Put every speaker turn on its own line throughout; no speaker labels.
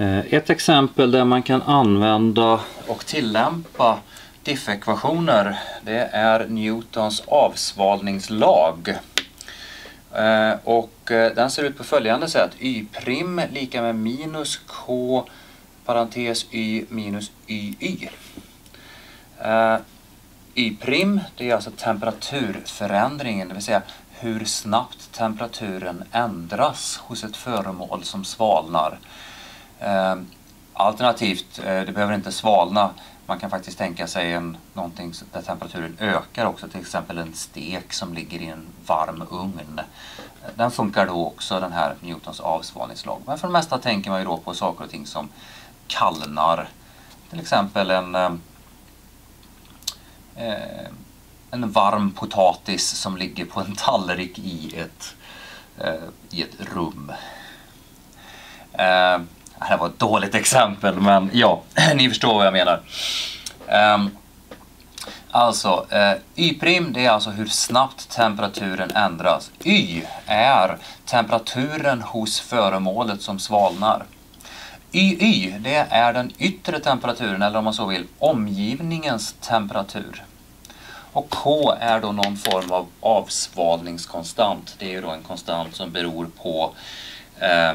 Eh, ett exempel där man kan använda och tillämpa diffekvationer det är Newtons avsvalningslag. Eh, och eh, den ser ut på följande sätt. y' lika med minus k parentes y minus yy. y' det är alltså temperaturförändringen, det vill säga hur snabbt temperaturen ändras hos ett föremål som svalnar. Eh, alternativt, eh, det behöver inte svalna. Man kan faktiskt tänka sig en, någonting där temperaturen ökar också, till exempel en stek som ligger i en varm ugn. Eh, den funkar då också, den här Newtons avsvalningslag. Men för det mesta tänker man ju då på saker och ting som kallnar. Till exempel en, eh en varm potatis som ligger på en tallrik i ett, eh, i ett rum. Eh, det här var ett dåligt exempel men ja, ni förstår vad jag menar. Um, alltså, eh, uh, Y' det är alltså hur snabbt temperaturen ändras. Y är temperaturen hos föremålet som svalnar. YY det är den yttre temperaturen, eller om man så vill, omgivningens temperatur. Och K är då någon form av avsvalningskonstant. Det är ju då en konstant som beror på eh,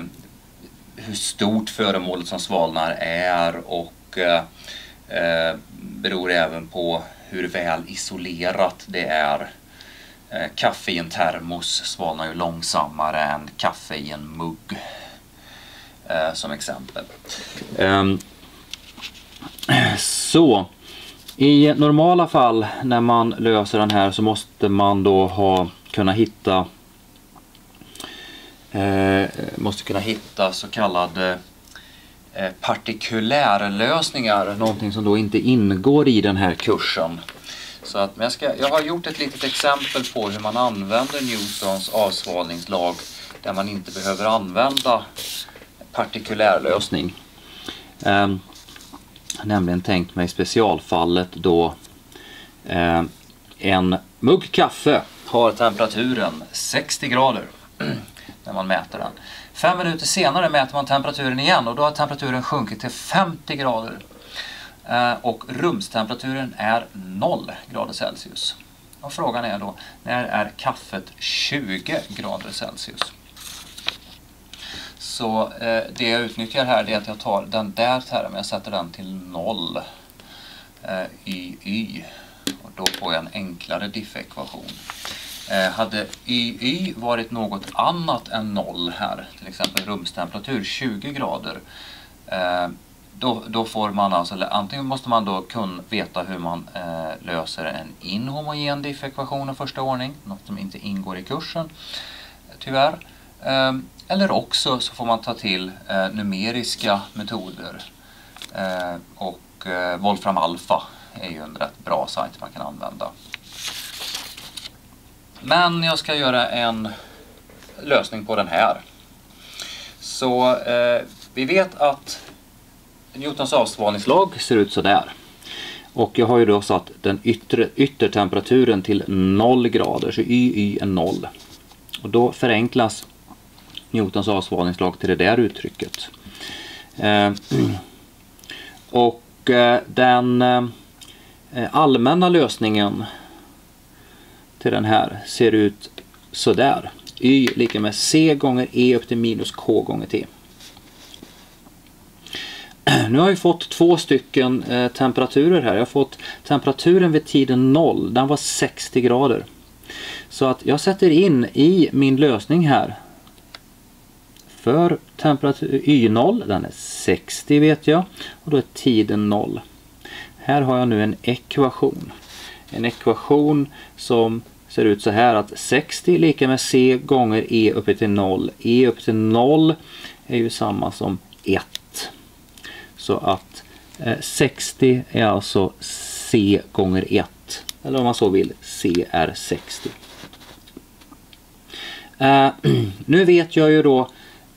hur stort föremålet som svalnar är och eh, beror även på hur väl isolerat det är. Eh, kaffe i en termos svalnar ju långsammare än kaffe i en mugg. Eh, som exempel. Um, så, i normala fall när man löser den här så måste man då ha kunna hitta Eh, måste kunna hitta så kallade eh, partikulärlösningar, någonting som då inte ingår i den här kursen. Så att, men jag, ska, jag har gjort ett litet exempel på hur man använder Newtons avsvalningslag där man inte behöver använda partikulärlösning. Eh, nämligen tänkt mig specialfallet då eh, en mugg kaffe har temperaturen 60 grader när man mäter den. Fem minuter senare mäter man temperaturen igen och då har temperaturen sjunkit till 50 grader. Eh, och rumstemperaturen är 0 grader Celsius. Och frågan är då, när är kaffet 20 grader Celsius? Så eh, det jag utnyttjar här är att jag tar den där termen, jag sätter den till 0. Eh, i y. Och då får jag en enklare diffekvation. Eh, hade YY varit något annat än noll här, till exempel rumstemperatur 20 grader, eh, då, då, får man alltså, antingen måste man då kunna veta hur man eh, löser en inhomogen diffekvation av första ordning, något som inte ingår i kursen, tyvärr. Eh, eller också så får man ta till eh, numeriska metoder. Eh, och eh, Wolfram Alpha är ju en rätt bra sajt man kan använda. Men jag ska göra en lösning på den här. Så eh, vi vet att Newtons avsvalningslag ser ut sådär. Och jag har ju då satt den yttre, yttertemperaturen till 0 grader, så YY är 0. Och då förenklas Newtons avsvalningslag till det där uttrycket. Eh, och eh, den eh, allmänna lösningen till den här ser ut sådär. Y lika med C gånger E upp till minus K gånger T. Nu har jag fått två stycken eh, temperaturer här. Jag har fått temperaturen vid tiden 0, den var 60 grader. Så att jag sätter in i min lösning här för temperatur Y0, den är 60 vet jag, och då är tiden 0. Här har jag nu en ekvation. En ekvation som ser ut så här att 60 är lika med C gånger E upp till 0. E upp till 0 är ju samma som 1. Så att eh, 60 är alltså C gånger 1. Eller om man så vill, C är 60. Eh, nu vet jag ju då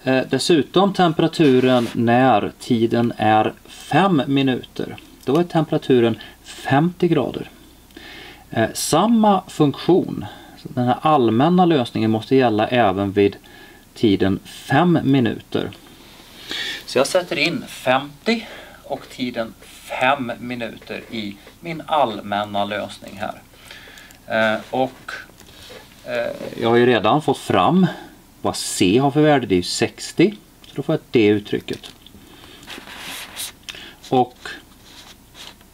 eh, dessutom temperaturen när tiden är 5 minuter. Då är temperaturen 50 grader. Eh, samma funktion, den här allmänna lösningen måste gälla även vid tiden 5 minuter. Så Så jag sätter in 50 och tiden 5 minuter i min allmänna lösning här. Eh, och eh, jag har ju redan fått fram vad C har för värde, det är ju 60. Så då får jag det uttrycket. Och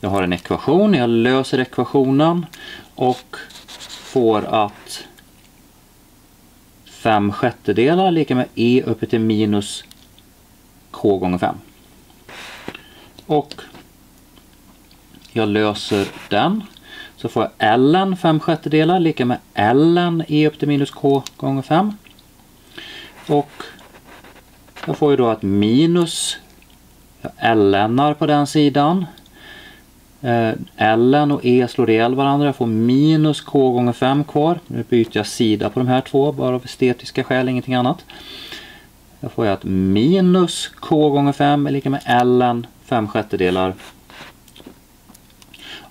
jag har en ekvation, jag löser ekvationen och får att 5 sjättedelar lika med e uppe till minus k gånger 5. Och jag löser den. Så får jag ln 5 sjättedelar lika med ln e upp till minus k gånger 5. Och jag får ju då att minus, jag lnar på den sidan. Eh, ln och e slår ihjäl varandra. Jag får minus k gånger 5 kvar. Nu byter jag sida på de här två bara av estetiska skäl, ingenting annat. Då får jag att minus k gånger 5 är lika med ln 5 sjättedelar.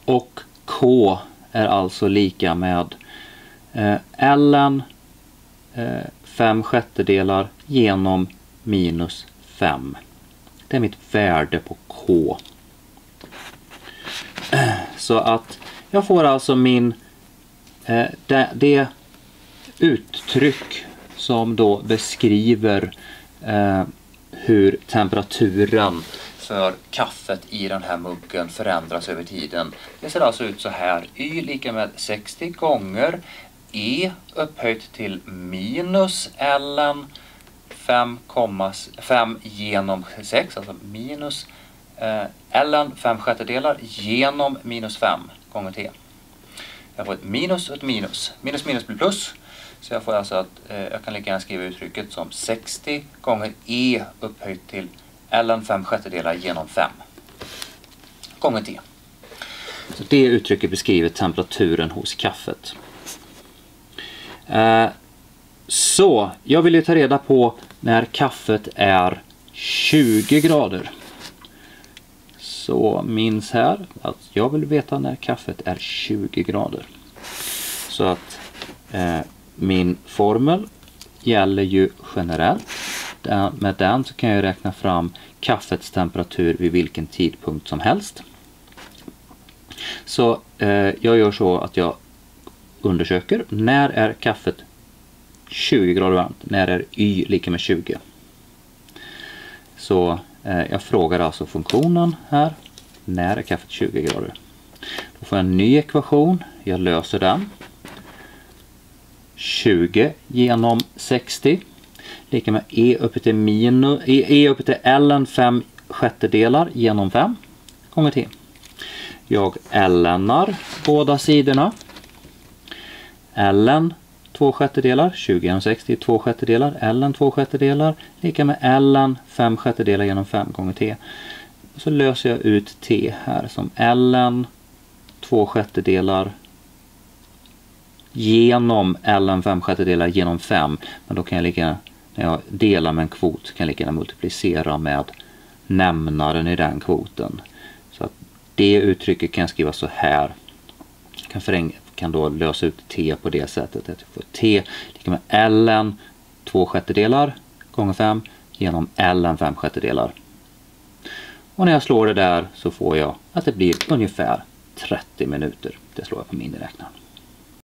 Och k är alltså lika med eh, ln eh, 5 sjättedelar genom minus 5. Det är mitt värde på k. Så att jag får alltså min eh, det, det, uttryck som då beskriver eh, hur temperaturen för kaffet i den här muggen förändras över tiden. Det ser alltså ut så här. Y lika med 60 gånger E upphöjt till minus ln 5, genom 6, alltså minus Eh, ln 5 sjättedelar genom minus 5 gånger t. Jag får ett minus och ett minus. Minus minus blir plus. Så jag får alltså att eh, jag kan lika gärna skriva uttrycket som 60 gånger e upphöjt till ln 5 sjättedelar genom 5 gånger t. Så det uttrycket beskriver temperaturen hos kaffet. Eh, så, jag vill ju ta reda på när kaffet är 20 grader. Så minns här att jag vill veta när kaffet är 20 grader. Så att eh, min formel gäller ju generellt. Den, med den så kan jag räkna fram kaffets temperatur vid vilken tidpunkt som helst. Så eh, jag gör så att jag undersöker när är kaffet 20 grader varmt? När är y lika med 20? Så Eh, jag frågar alltså funktionen här. När är kaffet 20 grader? Då får jag en ny ekvation. Jag löser den. 20 genom 60 lika med e upp till minus e, e upp till ln 5 sjättedelar genom 5 gånger t. Jag lnar båda sidorna. ln 2 sjättedelar, 20 genom 60 2 sjättedelar, ln 2 sjättedelar lika med ln 5 sjättedelar genom 5 gånger t. Så löser jag ut t här som ln 2 sjättedelar genom ln 5 sjättedelar genom 5. Men då kan jag lika när jag delar med en kvot kan jag lika gärna multiplicera med nämnaren i den kvoten. Så att det uttrycket kan jag skriva så här. Jag kan, kan då lösa ut t på det sättet. Att jag får t lika med ln 2 sjättedelar gånger 5 genom ln 5 sjättedelar. Och när jag slår det där så får jag att det blir ungefär 30 minuter. Det slår jag på miniräknaren.